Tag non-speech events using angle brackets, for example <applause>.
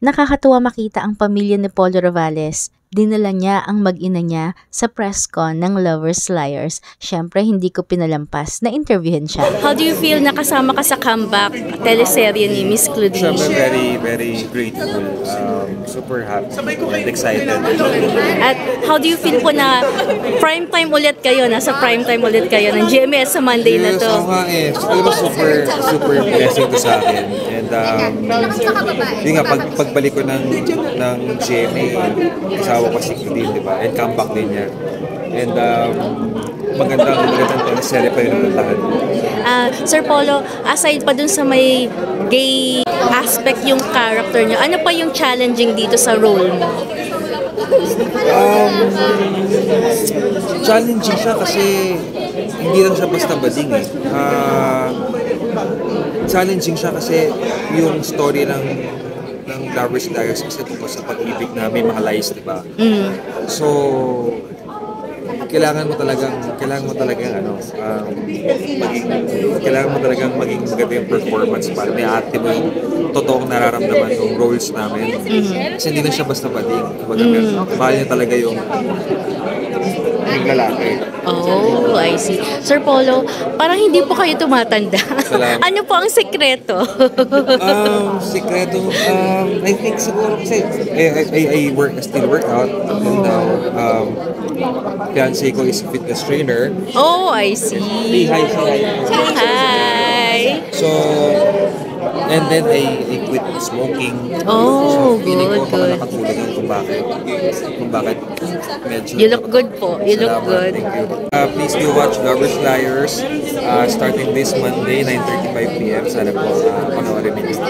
Nakakatuwa makita ang pamilya ni Polo Ravales. Dinala niya ang mag-ina niya sa press con ng Lovers Liars. Siyempre, hindi ko pinalampas na interviewin siya. How do you feel nakasama ka sa comeback teleserye ni Miss Siyempre, Claudine? very, very grateful. Um, super happy and excited. At how do you feel po na prime time ulit kayo, nasa prime time ulit kayo ng GMS sa Monday na Yes, to? ako nga eh. Alam mo, super, super blessing to sa akin. And um, yun nga, pag, pagbalik ko ng, ng GMA, asawa ko si Claudine, di ba? And comeback din niya. And um, magandang, magandang teleserye pa yung napuntahan. Ah, Sir Polo, aside pa dun sa may gay aspect yung character niyo, ano pa yung challenging dito sa role mo? Um, challenging siya kasi hindi lang siya basta bading eh. Ah, challenging siya kasi yung story ng ng Lovers Diaries kasi tungkol sa pag-ibig na may mga lies, di ba? So, kailangan mo talagang kailangan mo talagang ano um, kailangan mo talagang maging maganda yung performance para may ate mo yung totoong nararamdaman ng roles namin. Kasi hindi na siya basta bading kumbaga mahal niya talaga yung yung lalaki Oh, I see. Sir Polo, parang hindi po kayo tumatanda. Salamat. <laughs> ano po ang sekreto? um, sikreto, um, I think siguro kasi I, I, I I work, I still work out and now um, fiancé ko is a fitness trainer oh, I see. hi, say hi. Hi. And then I, I quit smoking. Oh, so, feeling good, ko baka good. nakatulong yun kung bakit, kung bakit medyo... You look good po. You look Salamat, good. Thank you. Uh, please do watch Lovers Liars uh, starting this Monday, 9.35pm. Sana po uh, panoorin ninyo.